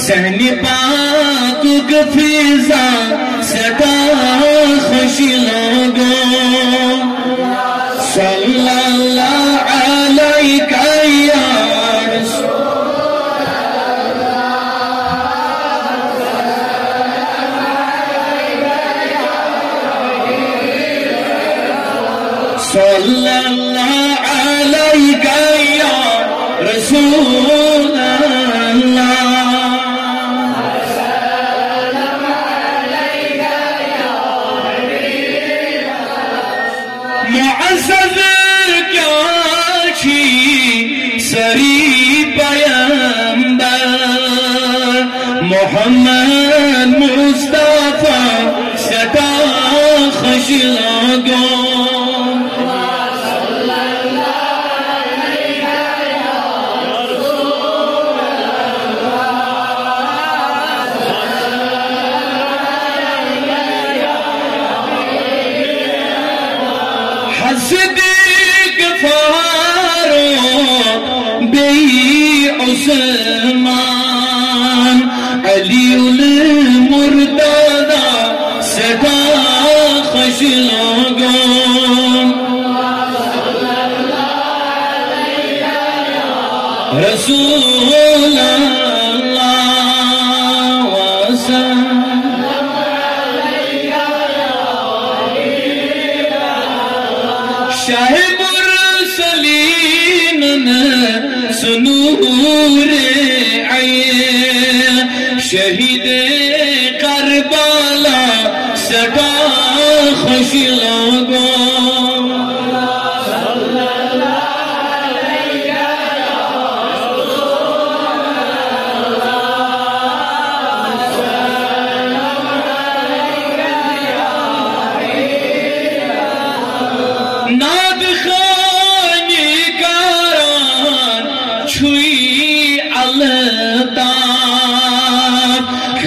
شنی پاتیزا سا خوشی لگ صلی اللہ सफ़र काठी सरी पयंबर मोहम्मद मुस्तफ़ा सदा खुश लगो حصدق فاروق بي عثمان علي المرتضى سدا خشلقم رسول الله أنا سنور عين شهيد کربلا صدا خوش لگا نادخل